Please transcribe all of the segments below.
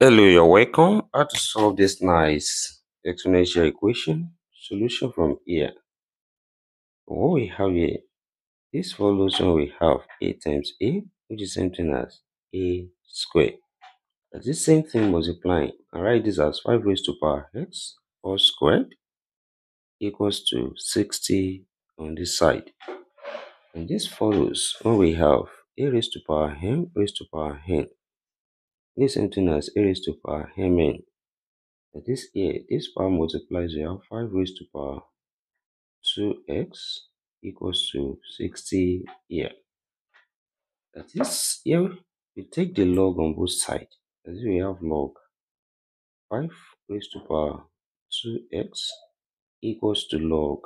Hello, you're welcome. How to solve this nice exponential equation? Solution from here. What we have here, this solution we have a times a, which is same thing as a square. As this same thing multiplying, I write this as 5 raised to power x all squared equals to 60 on this side. And this follows when we have a raised to power m raised to power n. Thing as a raised to power mn this here, this power multiplies, we have 5 raised to power 2x equals to 60 here. That is, here we take the log on both sides. That is, we have log 5 raised to power 2x equals to log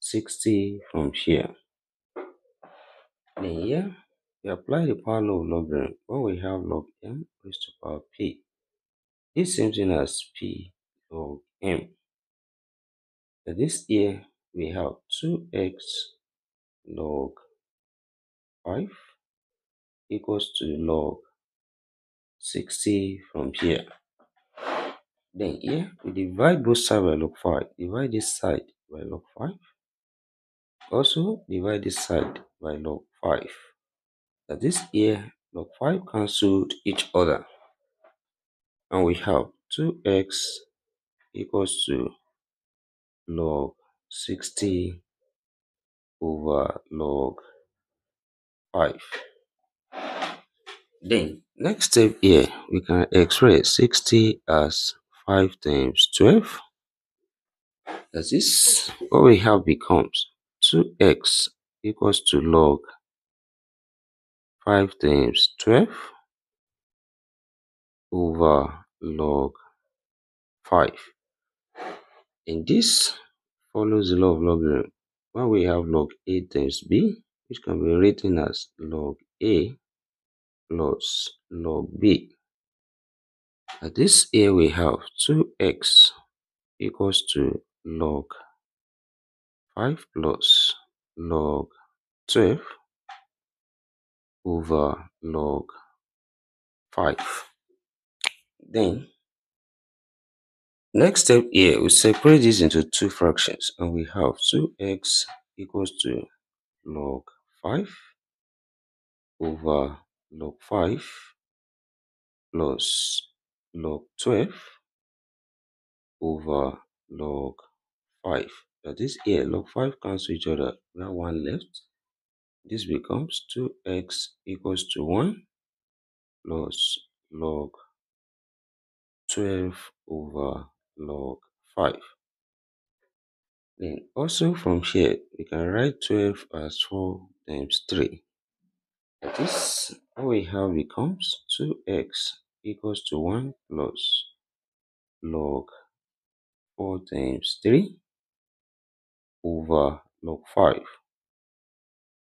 60 from here. Then here, we apply the power law of logarithm when we have log m raised to power p. This same thing as p log m. This here, we have 2x log 5 equals to log 60 from here. Then here, we divide both sides by log 5. Divide this side by log 5. Also, divide this side by log 5. That this here, log 5 cancelled each other. And we have 2x equals to log 60 over log 5. Then, next step here, we can express 60 as 5 times 12. That is, what we have becomes 2x equals to log 5 times 12 over log 5. And this follows the law of logarithm. When we have log a times b, which can be written as log a plus log b. At this here we have 2x equals to log 5 plus log 12 over log 5. Then, next step here, we separate this into two fractions and we have 2x equals to log 5 over log 5 plus log 12 over log 5. That is here, log 5 cancel each other. We have one left. This becomes 2x equals to 1 plus log 12 over log 5. Then also from here, we can write 12 as 4 times 3. That is, what we have becomes 2x equals to 1 plus log 4 times 3 over log 5.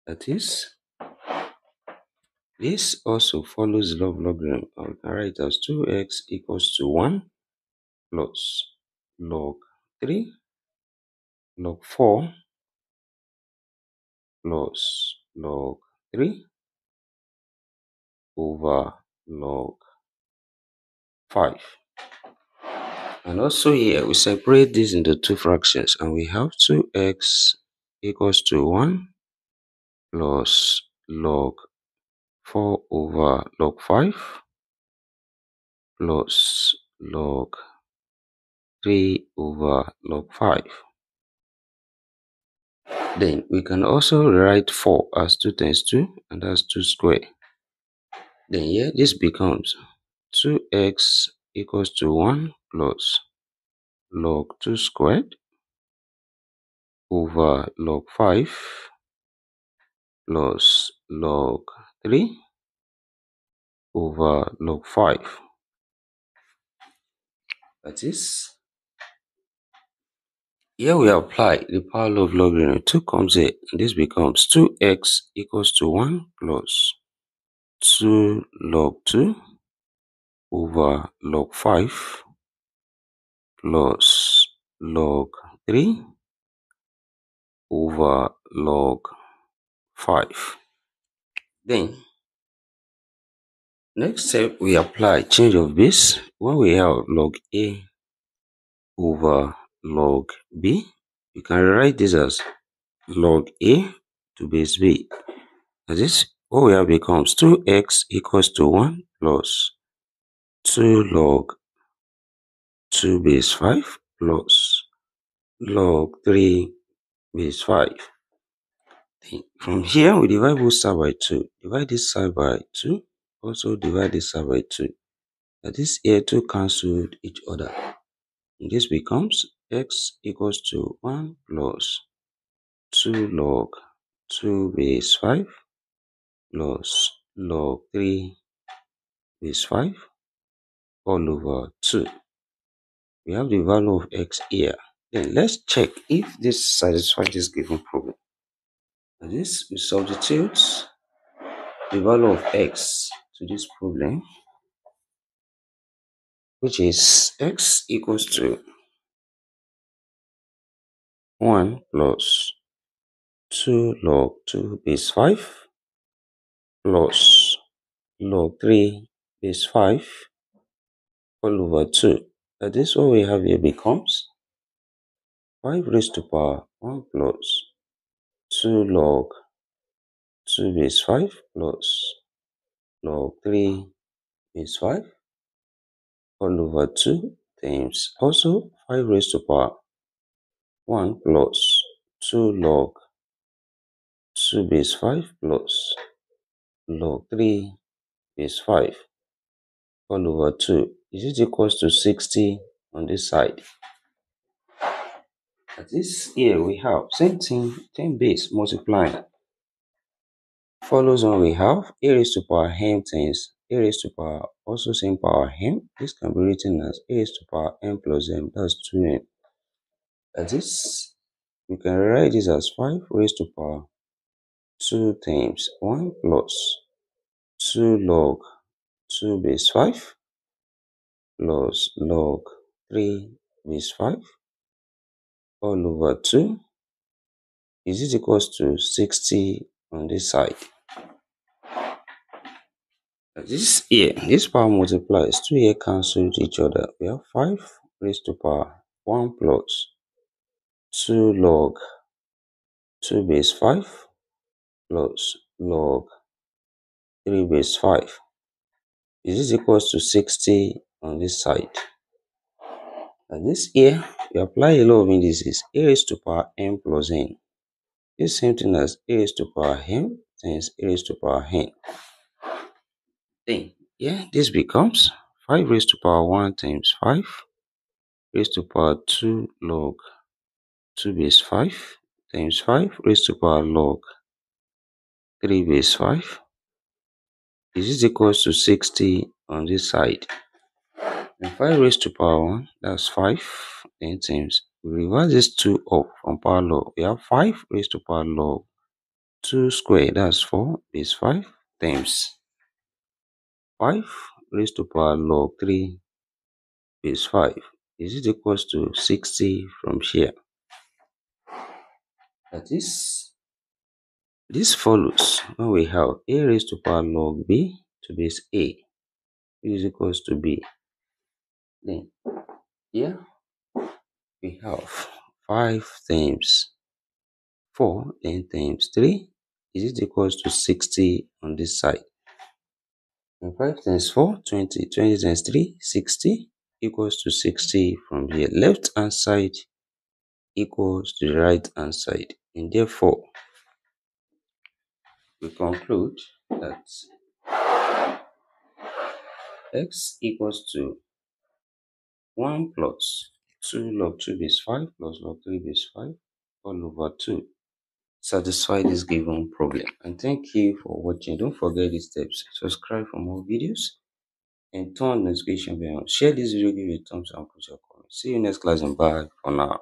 That is, this also follows the logarithm. I can write as 2x equals to 1 plus log 3 log 4 plus log 3 over log 5. And also here, we separate this into two fractions and we have 2x equals to 1 plus log 4 over log 5 plus log 3 over log 5. Then we can also write 4 as 2 times 2 and that's 2 square. Then here this becomes 2x equals to 1 plus log 2 squared over log 5 plus log 3 over log 5. That is, here we apply the power of logarithm. 2 comes here, this becomes 2x equals to 1 plus 2 log 2 over log 5 plus log 3 over log 5. Then Next step, we apply change of base. When we have log A over log B, you can write this as log A to base B. As this, what we have becomes 2x equals to 1 plus 2 log 2 base 5 plus log 3 base 5. From here, we divide both side by 2. Divide this side by 2 also divide this side by 2. Now this here 2 cancelled each other. And this becomes x equals to 1 plus 2 log 2 base 5 plus log 3 base 5 all over 2. We have the value of x here. Then let's check if this satisfies this given problem. This we substitute the value of x to this problem, which is x equals to 1 plus 2 log 2 base 5 plus log 3 base 5 all over 2. And this what we have here becomes 5 raised to power 1 plus 2 log 2 base 5 plus log 3 base 5 all over 2 times also 5 raised to power 1 plus 2 log 2 base 5 plus log 3 base 5 all over 2 is it equals to 60 on this side. At this here we have same thing 10 base multiplying follows on we have a raised to power m times a raised to power also same power m. This can be written as a raised to power m plus m that's 2m. At this we can write this as 5 raised to power 2 times 1 plus 2 log 2 base 5 plus log 3 base 5 all over 2 is it equals to 60 on this side. This here, this power multiplies, 2 here cancels each other. We have 5 raised to power 1 plus 2 log 2 base 5 plus log 3 base 5. Is this equals to 60 on this side? And this here, we apply a law of indices, a raised to power m plus n. This same thing as a raised to power m times a raised to power n. Then, yeah, this becomes 5 raised to power 1 times 5 raised to power 2 log 2 base 5 times 5 raised to power log 3 base 5 This is this equals to 60 on this side. And 5 raised to power 1, that's 5 then times. We reverse this 2 up from power law. We have 5 raised to power log 2 square, that's 4 is 5 times 5 raised to power log 3 is 5. Is it equals to 60 from here? That is, this follows when we have a raised to power log b to base a is equals to b. Then here we have 5 times 4 then times 3 is it equals to 60 on this side. And 5 times 4, 20. 20 times 3, 60 equals to 60 from here. Left hand side equals to the right hand side. And therefore, we conclude that x equals to 1 plus 2 log 2 base 5 plus log 3 base 5 all over 2 satisfy this given problem. And thank you for watching. Don't forget these steps. Subscribe for more videos and turn the notification bell. Share this video, give it a thumbs up, put your comments. See you next class and bye for now.